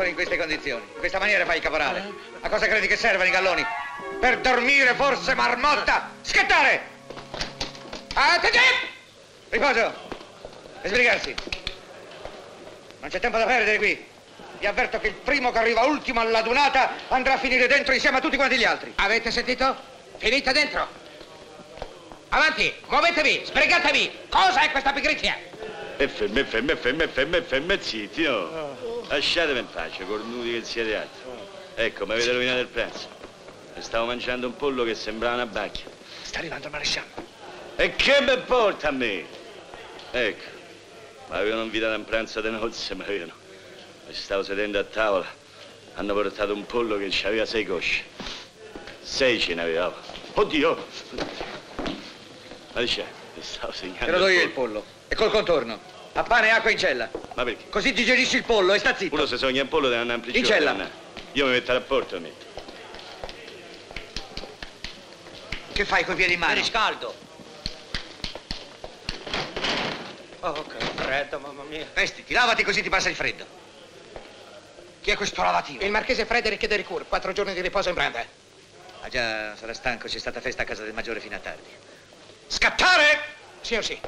ancora in queste condizioni. In questa maniera fai il caporale. A cosa credi che servono i galloni? Per dormire forse, marmotta! Scattare! Attenti! Riposo! E sbrigarsi. Non c'è tempo da perdere qui. Vi avverto che il primo che arriva ultimo alla dunata andrà a finire dentro insieme a tutti quanti gli altri. Avete sentito? Finite dentro. Avanti, muovetevi, sbrigatevi. Cosa è questa pigrizia? E ferme, ferme, ferme, ferme, ferme, zitti, oh. Lasciatemi in pace, cornuti che siete altri. Ecco, mi avete rovinato il pranzo. E stavo mangiando un pollo che sembrava una bacchia. Sta arrivando il maresciallo. E che mi porta a me? Ecco, mi avevano invitato a un pranzo di nozze, mi avevano. Mi stavo sedendo a tavola. Hanno portato un pollo che aveva sei cosce. Sei ce n'avevamo. Oddio! Ma dice, mi stavo segnando. Te lo do io il pollo. E col contorno. A pane e acqua in cella. Ma perché? Così digerisci il pollo e sta zitto. Uno se sogna in pollo deve andare in prigione. In cella. Io mi metto a rapporto, mi metto. Che fai coi piedi in mano? riscaldo. Oh, che freddo, mamma mia. Vestiti, lavati così ti passa il freddo. Chi è questo lavativo? Il marchese Frederick de Ricourt, quattro giorni di riposo in branda. Ah già, sarà stanco, c'è stata festa a casa del maggiore fino a tardi. Scattare! Sì o sì?